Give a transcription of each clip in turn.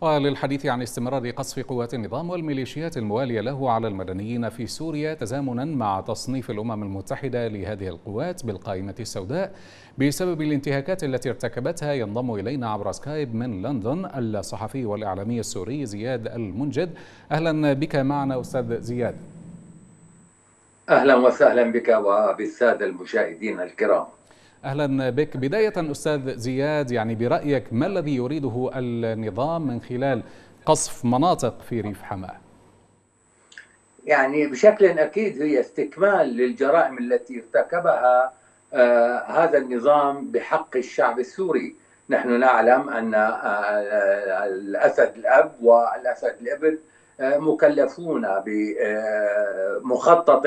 وللحديث عن استمرار قصف قوات النظام والميليشيات الموالية له على المدنيين في سوريا تزامنا مع تصنيف الأمم المتحدة لهذه القوات بالقائمة السوداء بسبب الانتهاكات التي ارتكبتها ينضم إلينا عبر سكايب من لندن الصحفي والإعلامي السوري زياد المنجد. أهلا بك معنا أستاذ زياد. أهلا وسهلا بك وبالسادة المشاهدين الكرام. أهلا بك. بداية أستاذ زياد يعني برأيك ما الذي يريده النظام من خلال قصف مناطق في ريف حماة؟ يعني بشكل أكيد هي استكمال للجرائم التي ارتكبها آه هذا النظام بحق الشعب السوري. نحن نعلم أن آه الأسد الأب والأسد الإبن آه مكلفون بمخطط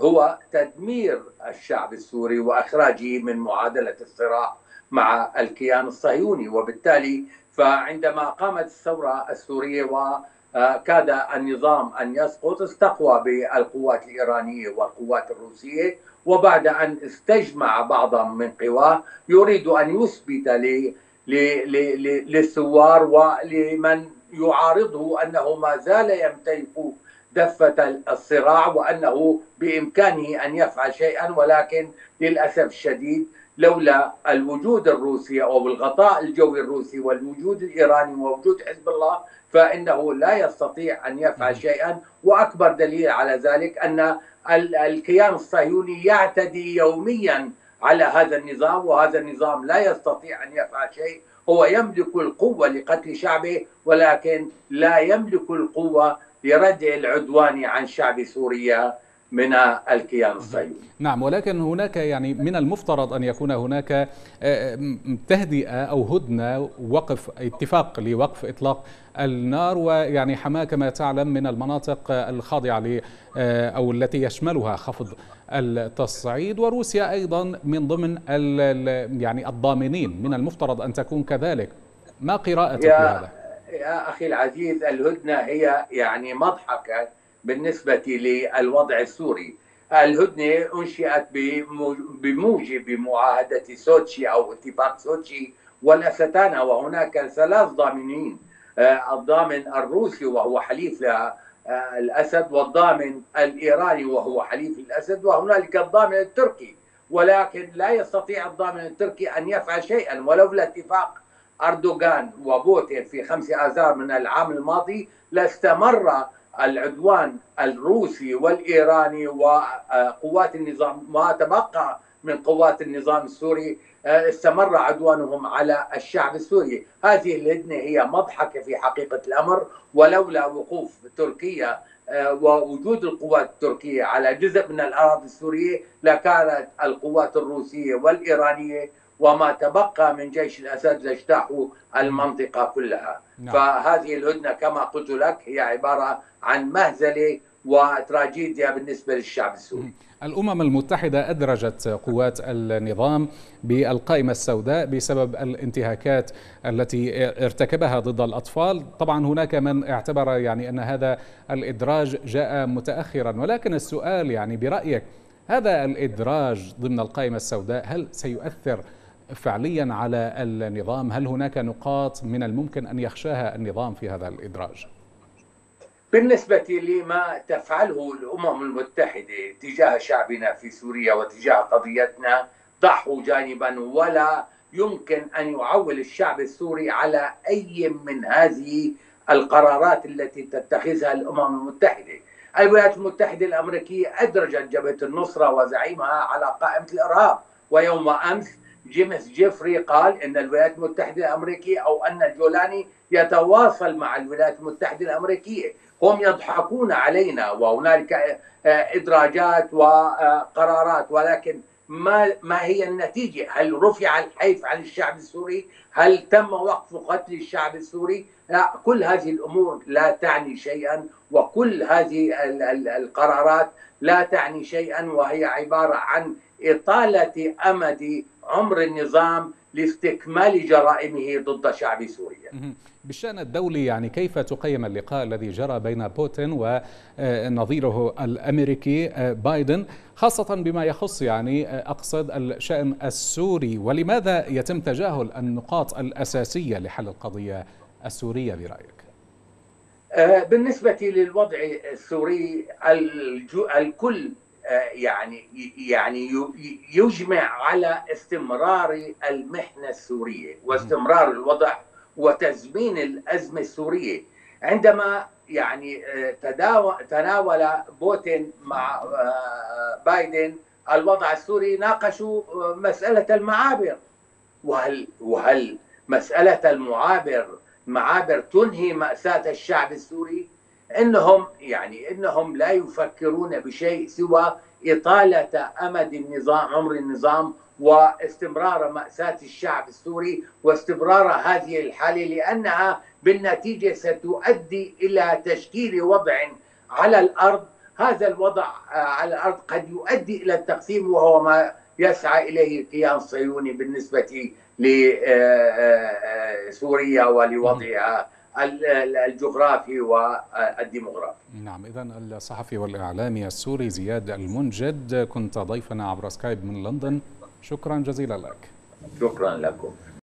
هو تدمير الشعب السوري وإخراجه من معادلة الصراع مع الكيان الصهيوني. وبالتالي فعندما قامت الثورة السورية وكاد النظام أن يسقط استقوى بالقوات الإيرانية والقوات الروسية. وبعد أن استجمع بعضا من قواه يريد أن يثبت للثوار ولمن يعارضه أنه ما زال يمتلك دفة الصراع وأنه بإمكانه أن يفعل شيئا ولكن للأسف الشديد لولا الوجود الروسي أو الغطاء الجوي الروسي والوجود الإيراني ووجود حزب الله فإنه لا يستطيع أن يفعل شيئا. وأكبر دليل على ذلك أن الكيان الصهيوني يعتدي يوميا على هذا النظام وهذا النظام لا يستطيع أن يفعل شيء. هو يملك القوة لقتل شعبه ولكن لا يملك القوة لردع العدوان عن شعب سوريا من الكيان الصهيوني. نعم ولكن هناك يعني من المفترض أن يكون هناك تهدئة أو هدنة وقف اتفاق لوقف إطلاق النار ويعني حماه كما تعلم من المناطق الخاضعة ل أو التي يشملها خفض التصعيد وروسيا أيضا من ضمن يعني الضامنين. من المفترض أن تكون كذلك. ما قراءتك لهذا؟ يا أخي العزيز الهدنة هي يعني مضحكة بالنسبة للوضع السوري. الهدنة أنشئت بموجب معاهدة سوتشي أو اتفاق سوتشي والاستانا وهناك ثلاث ضامنين. الضامن الروسي وهو حليف الأسد والضامن الإيراني وهو حليف الأسد وهنالك الضامن التركي. ولكن لا يستطيع الضامن التركي أن يفعل شيئا ولولا اتفاق أردوغان وبوتين في 5 آذار من العام الماضي لاستمر العدوان الروسي والإيراني وقوات النظام ما تبقى من قوات النظام السوري استمر عدوانهم على الشعب السوري. هذه الهدنة هي مضحكة في حقيقة الأمر ولولا وقوف تركيا ووجود القوات التركية على جزء من الأراضي السورية لكانت القوات الروسية والإيرانية وما تبقى من جيش الأسد لاجتاحوا المنطقة كلها. نعم. فهذه الهدنة كما قلت لك هي عبارة عن مهزله وتراجيديا بالنسبة للشعب السوري. الأمم المتحدة أدرجت قوات النظام بالقائمة السوداء بسبب الانتهاكات التي ارتكبها ضد الأطفال، طبعا هناك من اعتبر يعني أن هذا الإدراج جاء متاخرا. ولكن السؤال يعني برأيك هذا الإدراج ضمن القائمة السوداء هل سيؤثر فعليا على النظام. هل هناك نقاط من الممكن أن يخشاها النظام في هذا الإدراج؟ بالنسبة لما تفعله الأمم المتحدة تجاه شعبنا في سوريا وتجاه قضيتنا ضعه جانبا ولا يمكن أن يعول الشعب السوري على أي من هذه القرارات التي تتخذها الأمم المتحدة. الولايات المتحدة الأمريكية أدرجت جبهة النصرة وزعيمها على قائمة الإرهاب ويوم أمس جيمس جيفري قال إن الولايات المتحدة الأمريكية أو أن الجولاني يتواصل مع الولايات المتحدة الأمريكية، هم يضحكون علينا وهنالك إدراجات وقرارات ولكن ما ما هي النتيجة؟ هل رفع الحيف عن الشعب السوري؟ هل تم وقف قتل الشعب السوري؟ لا كل هذه الأمور لا تعني شيئا وكل هذه القرارات لا تعني شيئا وهي عبارة عن إطالة أمد عمر النظام لاستكمال جرائمه ضد شعب سوريا. بالشأن الدولي يعني كيف تقيم اللقاء الذي جرى بين بوتين ونظيره الأمريكي بايدن خاصة بما يخص يعني أقصد الشأن السوري؟ ولماذا يتم تجاهل النقاط الأساسية لحل القضية السورية برأيك؟ بالنسبة للوضع السوري الكل يعني يعني يجمع على استمرار المحنة السورية واستمرار الوضع وتزمين الأزمة السورية. عندما يعني تناول بوتين مع بايدن الوضع السوري ناقشوا مسألة المعابر. وهل وهل مسألة المعابر معابر تنهي مأساة الشعب السوري؟ إنهم يعني إنهم لا يفكرون بشيء سوى إطالة أمد النظام عمر النظام واستمرار مأساة الشعب السوري واستمرار هذه الحالة لأنها بالنتيجة ستؤدي إلى تشكيل وضع على الأرض. هذا الوضع على الأرض قد يؤدي إلى التقسيم وهو ما يسعى إليه الكيان الصهيوني بالنسبة لسوريا ولوضعها الجغرافي والديموغرافي. نعم إذا الصحفي والإعلامي السوري زياد المنجد كنت ضيفنا عبر سكايب من لندن. شكرا جزيلا لك. شكرا لكم.